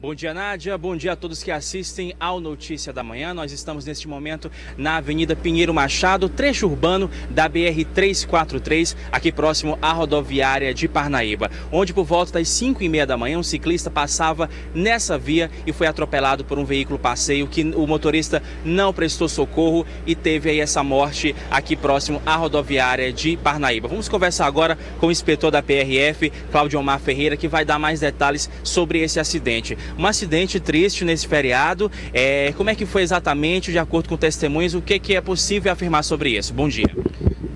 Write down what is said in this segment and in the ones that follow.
Bom dia, Nádia. Bom dia a todos que assistem ao Notícia da Manhã. Nós estamos neste momento na Avenida Pinheiro Machado, trecho urbano da BR-343, aqui próximo à rodoviária de Parnaíba, onde por volta das 5 e meia da manhã um ciclista passava nessa via e foi atropelado por um veículo passeio que o motorista não prestou socorro e teve aí essa morte aqui próximo à rodoviária de Parnaíba. Vamos conversar agora com o inspetor da PRF, Cláudio Omar Ferreira, que vai dar mais detalhes sobre esse acidente um acidente triste nesse feriado. É, como é que foi exatamente, de acordo com testemunhos, o que, que é possível afirmar sobre isso? Bom dia.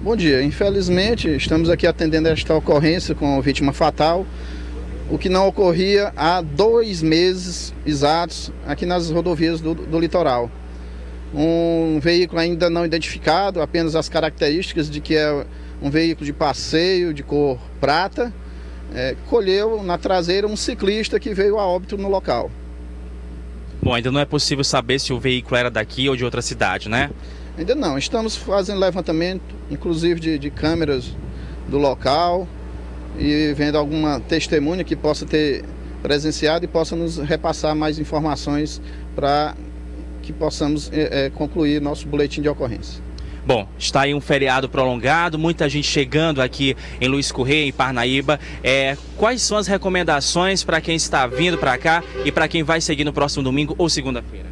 Bom dia. Infelizmente, estamos aqui atendendo esta ocorrência com vítima fatal, o que não ocorria há dois meses exatos aqui nas rodovias do, do litoral. Um veículo ainda não identificado, apenas as características de que é um veículo de passeio de cor prata, é, colheu na traseira um ciclista que veio a óbito no local. Bom, ainda não é possível saber se o veículo era daqui ou de outra cidade, né? Ainda não. Estamos fazendo levantamento, inclusive de, de câmeras do local e vendo alguma testemunha que possa ter presenciado e possa nos repassar mais informações para que possamos é, é, concluir nosso boletim de ocorrência. Bom, está aí um feriado prolongado, muita gente chegando aqui em Luiz Correia, em Parnaíba. É, quais são as recomendações para quem está vindo para cá e para quem vai seguir no próximo domingo ou segunda-feira?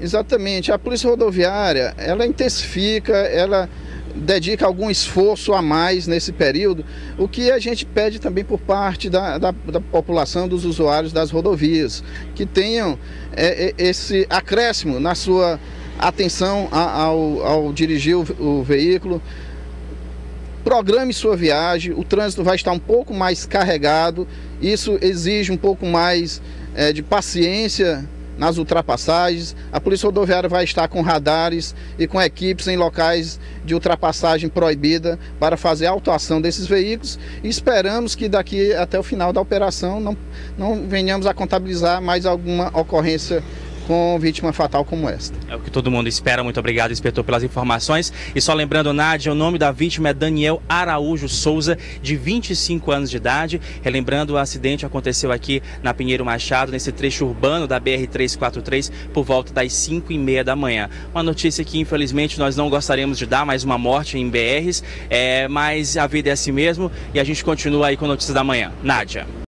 Exatamente. A Polícia Rodoviária, ela intensifica, ela dedica algum esforço a mais nesse período, o que a gente pede também por parte da, da, da população, dos usuários das rodovias, que tenham é, é esse acréscimo na sua atenção ao, ao dirigir o, o veículo. Programe sua viagem, o trânsito vai estar um pouco mais carregado, isso exige um pouco mais é, de paciência nas ultrapassagens. A Polícia Rodoviária vai estar com radares e com equipes em locais de ultrapassagem proibida para fazer a autuação desses veículos e esperamos que daqui até o final da operação não, não venhamos a contabilizar mais alguma ocorrência com vítima fatal como esta. É o que todo mundo espera. Muito obrigado, inspetor, pelas informações. E só lembrando, Nádia, o nome da vítima é Daniel Araújo Souza, de 25 anos de idade. Relembrando, o acidente aconteceu aqui na Pinheiro Machado, nesse trecho urbano da BR-343, por volta das 5 e meia da manhã. Uma notícia que, infelizmente, nós não gostaríamos de dar, mais uma morte em BRs, é, mas a vida é assim mesmo e a gente continua aí com a notícia da manhã. Nádia.